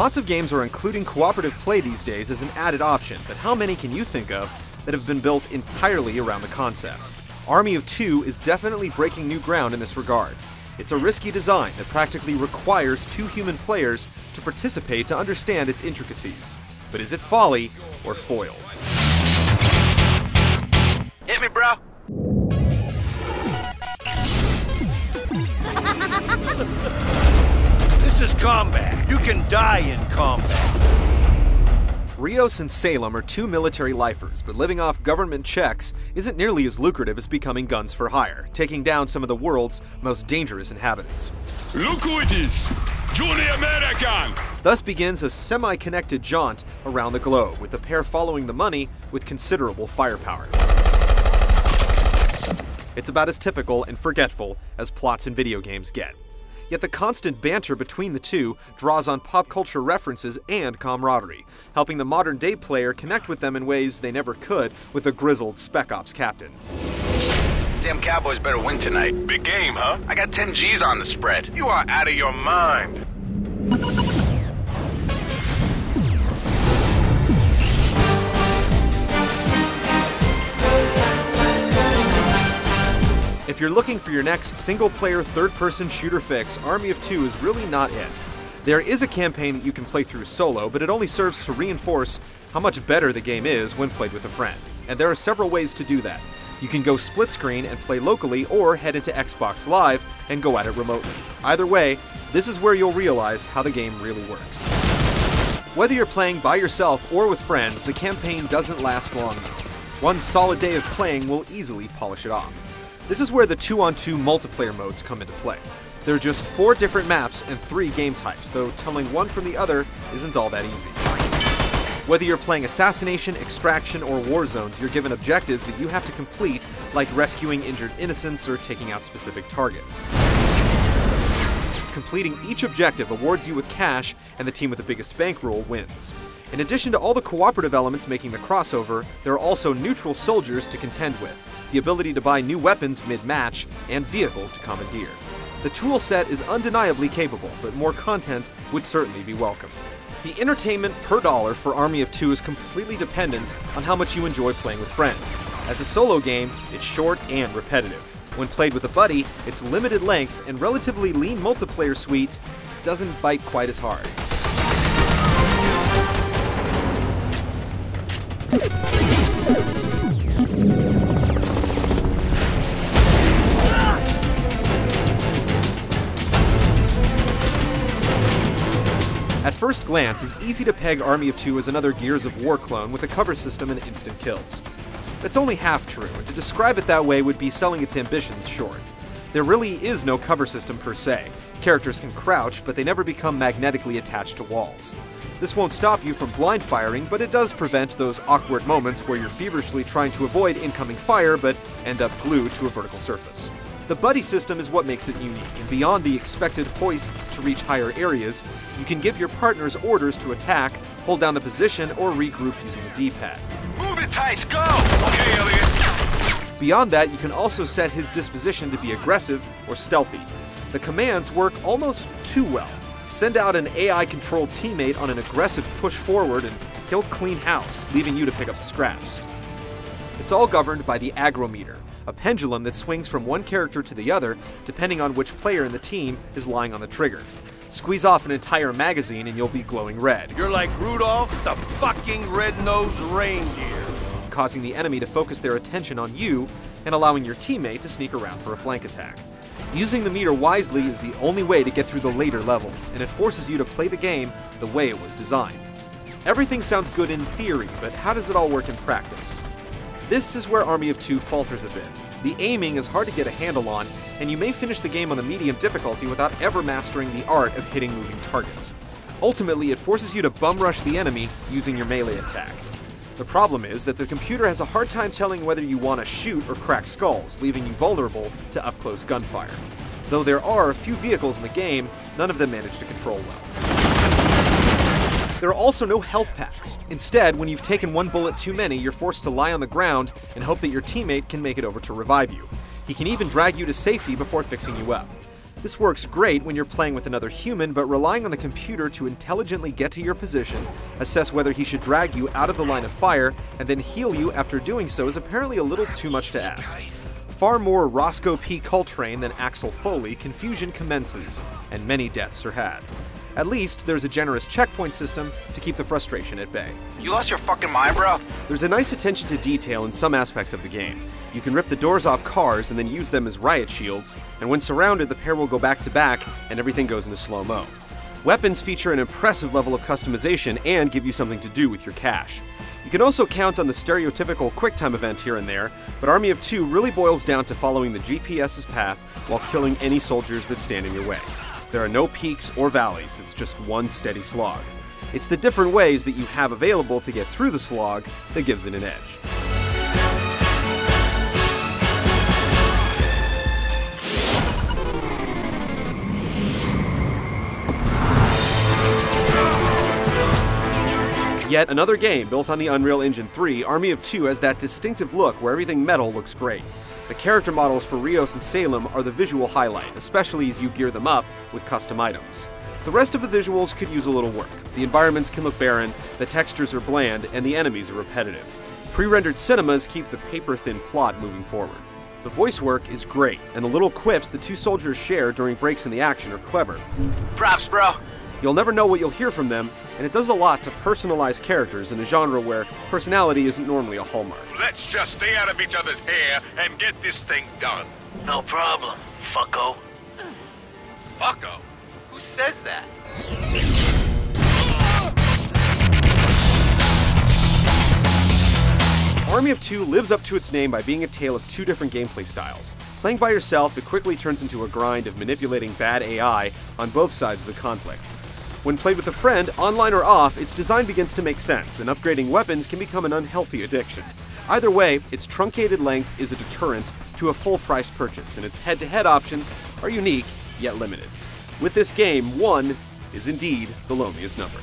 Lots of games are including cooperative play these days as an added option, but how many can you think of that have been built entirely around the concept? Army of Two is definitely breaking new ground in this regard. It's a risky design that practically requires two human players to participate to understand its intricacies. But is it folly or foil? Hit me, bro. This is combat. You can die in combat. Rios and Salem are two military lifers, but living off government checks isn't nearly as lucrative as becoming guns for hire, taking down some of the world's most dangerous inhabitants. Look who it is! Julie American! Thus begins a semi connected jaunt around the globe, with the pair following the money with considerable firepower. It's about as typical and forgetful as plots in video games get. Yet the constant banter between the two draws on pop culture references and camaraderie, helping the modern day player connect with them in ways they never could with a grizzled Spec Ops captain. Damn Cowboys better win tonight. Big game, huh? I got 10 G's on the spread. You are out of your mind. If you're looking for your next single player third person shooter fix, Army of Two is really not it. There is a campaign that you can play through solo, but it only serves to reinforce how much better the game is when played with a friend. And there are several ways to do that. You can go split screen and play locally, or head into Xbox Live and go at it remotely. Either way, this is where you'll realize how the game really works. Whether you're playing by yourself or with friends, the campaign doesn't last long though. One solid day of playing will easily polish it off. This is where the 2 on 2 multiplayer modes come into play. There are just four different maps and three game types, though telling one from the other isn't all that easy. Whether you're playing Assassination, Extraction, or War Zones, you're given objectives that you have to complete, like rescuing injured innocents or taking out specific targets. Completing each objective awards you with cash, and the team with the biggest bankroll wins. In addition to all the cooperative elements making the crossover, there are also neutral soldiers to contend with, the ability to buy new weapons mid match, and vehicles to commandeer. The tool set is undeniably capable, but more content would certainly be welcome. The entertainment per dollar for Army of Two is completely dependent on how much you enjoy playing with friends. As a solo game, it's short and repetitive. When played with a buddy, its limited length and relatively lean multiplayer suite doesn't bite quite as hard. First glance, it's easy to peg Army of Two as another Gears of War clone with a cover system and instant kills. That's only half true, and to describe it that way would be selling its ambitions short. There really is no cover system per se. Characters can crouch, but they never become magnetically attached to walls. This won't stop you from blind firing, but it does prevent those awkward moments where you're feverishly trying to avoid incoming fire but end up glued to a vertical surface. The buddy system is what makes it unique, and beyond the expected hoists to reach higher areas, you can give your partners orders to attack, hold down the position, or regroup using the D-pad. Move it, Tice, go! Okay, Elliot. Beyond that, you can also set his disposition to be aggressive or stealthy. The commands work almost too well. Send out an AI controlled teammate on an aggressive push forward, and he'll clean house, leaving you to pick up the scraps. It's all governed by the aggrometer, a pendulum that swings from one character to the other depending on which player in the team is lying on the trigger. Squeeze off an entire magazine and you'll be glowing red, You're like Rudolph the fucking red-nosed reindeer. causing the enemy to focus their attention on you and allowing your teammate to sneak around for a flank attack. Using the meter wisely is the only way to get through the later levels, and it forces you to play the game the way it was designed. Everything sounds good in theory, but how does it all work in practice? This is where Army of Two falters a bit. The aiming is hard to get a handle on, and you may finish the game on the medium difficulty without ever mastering the art of hitting moving targets. Ultimately, it forces you to bum rush the enemy using your melee attack. The problem is that the computer has a hard time telling whether you want to shoot or crack skulls, leaving you vulnerable to up close gunfire. Though there are a few vehicles in the game, none of them manage to control well. There are also no health packs. Instead, when you've taken one bullet too many, you're forced to lie on the ground and hope that your teammate can make it over to revive you. He can even drag you to safety before fixing you up. This works great when you're playing with another human, but relying on the computer to intelligently get to your position, assess whether he should drag you out of the line of fire, and then heal you after doing so is apparently a little too much to ask. Far more Roscoe P. Coltrane than Axel Foley, confusion commences, and many deaths are had. At least, there's a generous checkpoint system to keep the frustration at bay. You lost your fucking mind, bro? There's a nice attention to detail in some aspects of the game. You can rip the doors off cars and then use them as riot shields, and when surrounded, the pair will go back to back and everything goes into slow mo. Weapons feature an impressive level of customization and give you something to do with your cash. You can also count on the stereotypical QuickTime event here and there, but Army of Two really boils down to following the GPS's path while killing any soldiers that stand in your way. There are no peaks or valleys, it's just one steady slog. It's the different ways that you have available to get through the slog that gives it an edge. Yet another game built on the Unreal Engine 3, Army of Two has that distinctive look where everything metal looks great. The character models for Rios and Salem are the visual highlight, especially as you gear them up with custom items. The rest of the visuals could use a little work. The environments can look barren, the textures are bland, and the enemies are repetitive. Pre rendered cinemas keep the paper thin plot moving forward. The voice work is great, and the little quips the two soldiers share during breaks in the action are clever. Props, bro. You'll never know what you'll hear from them, and it does a lot to personalize characters in a genre where personality isn't normally a hallmark. Let's just stay out of each other's hair and get this thing done. No problem, fucko. Fucko. Who says that? Army of Two lives up to its name by being a tale of two different gameplay styles. Playing by yourself, it quickly turns into a grind of manipulating bad AI on both sides of the conflict. When played with a friend, online or off, its design begins to make sense, and upgrading weapons can become an unhealthy addiction. Either way, its truncated length is a deterrent to a full price purchase, and its head to head options are unique yet limited. With this game, one is indeed the loneliest number.